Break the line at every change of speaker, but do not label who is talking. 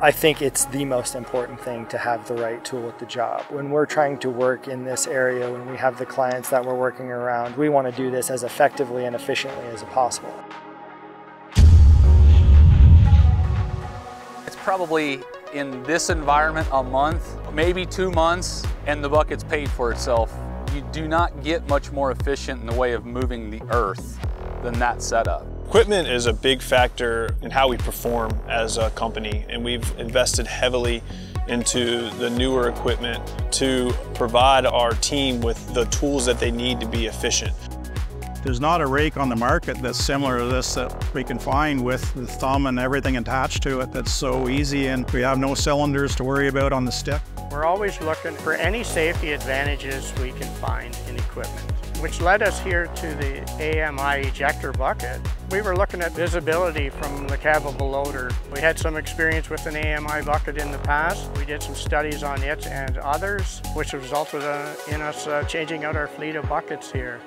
I think it's the most important thing to have the right tool at the job. When we're trying to work in this area, when we have the clients that we're working around, we want to do this as effectively and efficiently as possible.
It's probably in this environment a month, maybe two months, and the bucket's paid for itself. You do not get much more efficient in the way of moving the earth than that setup.
Equipment is a big factor in how we perform as a company and we've invested heavily into the newer equipment to provide our team with the tools that they need to be efficient.
There's not a rake on the market that's similar to this that we can find with the thumb and everything attached to it that's so easy and we have no cylinders to worry about on the stick.
We're always looking for any safety advantages we can find in equipment, which led us here to the AMI ejector bucket. We were looking at visibility from the cab of a loader. We had some experience with an AMI bucket in the past. We did some studies on it and others, which resulted uh, in us uh, changing out our fleet of buckets here.